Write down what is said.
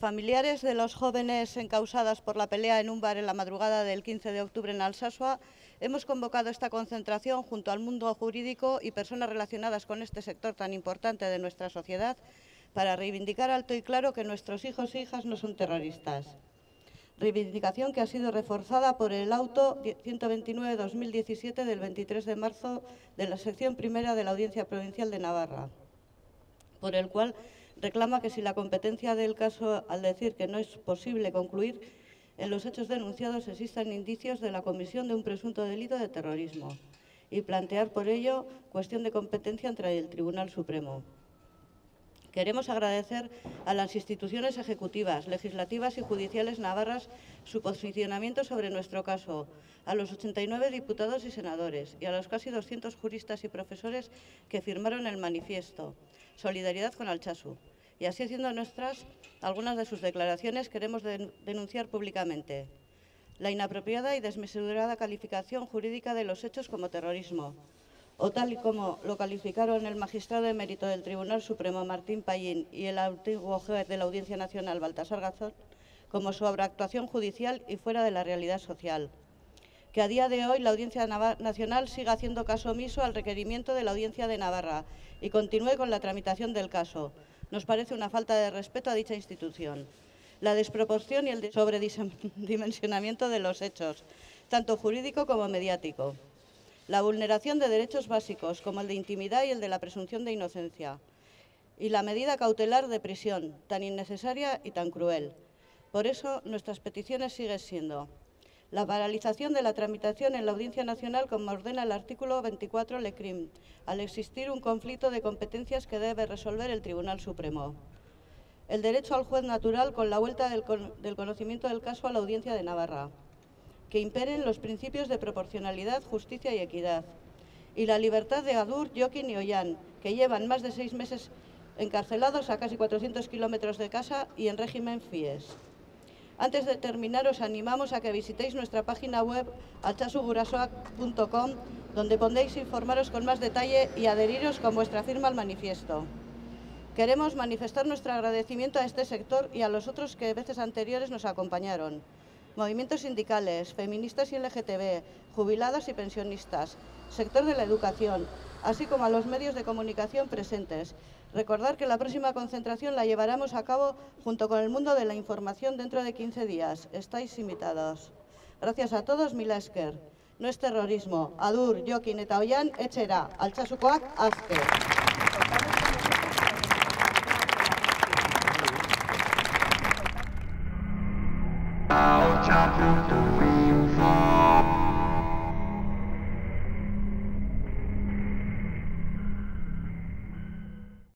Familiares de los jóvenes encausadas por la pelea en un bar en la madrugada del 15 de octubre en Alsasua, hemos convocado esta concentración junto al mundo jurídico y personas relacionadas con este sector tan importante de nuestra sociedad para reivindicar alto y claro que nuestros hijos e hijas no son terroristas. Reivindicación que ha sido reforzada por el auto 129-2017 del 23 de marzo de la sección primera de la Audiencia Provincial de Navarra, por el cual reclama que si la competencia del caso, al decir que no es posible concluir en los hechos denunciados existan indicios de la comisión de un presunto delito de terrorismo y plantear por ello cuestión de competencia entre el Tribunal Supremo. Queremos agradecer a las instituciones ejecutivas, legislativas y judiciales navarras su posicionamiento sobre nuestro caso, a los 89 diputados y senadores y a los casi 200 juristas y profesores que firmaron el manifiesto Solidaridad con Alchazu. Y así haciendo nuestras algunas de sus declaraciones queremos denunciar públicamente la inapropiada y desmesurada calificación jurídica de los hechos como terrorismo, o tal y como lo calificaron el magistrado de mérito del Tribunal Supremo Martín Payín y el antiguo juez de la Audiencia Nacional Baltasar Gazón, como sobreactuación judicial y fuera de la realidad social. Que a día de hoy la Audiencia Nacional siga haciendo caso omiso al requerimiento de la Audiencia de Navarra y continúe con la tramitación del caso. Nos parece una falta de respeto a dicha institución. La desproporción y el sobredimensionamiento de los hechos, tanto jurídico como mediático la vulneración de derechos básicos como el de intimidad y el de la presunción de inocencia, y la medida cautelar de prisión, tan innecesaria y tan cruel. Por eso, nuestras peticiones siguen siendo la paralización de la tramitación en la Audiencia Nacional como ordena el artículo 24 LECRIM, al existir un conflicto de competencias que debe resolver el Tribunal Supremo. El derecho al juez natural con la vuelta del, del conocimiento del caso a la Audiencia de Navarra que imperen los principios de proporcionalidad, justicia y equidad. Y la libertad de Adur, Joaquín y Ollán, que llevan más de seis meses encarcelados a casi 400 kilómetros de casa y en régimen FIES. Antes de terminar, os animamos a que visitéis nuestra página web alchasugurasoac.com, donde podéis informaros con más detalle y adheriros con vuestra firma al manifiesto. Queremos manifestar nuestro agradecimiento a este sector y a los otros que veces anteriores nos acompañaron movimientos sindicales, feministas y LGTB, jubiladas y pensionistas, sector de la educación, así como a los medios de comunicación presentes. Recordar que la próxima concentración la llevaremos a cabo junto con el mundo de la información dentro de 15 días. Estáis invitados. Gracias a todos, Mila Esker. No es terrorismo. Adur, Jokin eta Oian, etxera. Altxasukoak, azte. cha cha cha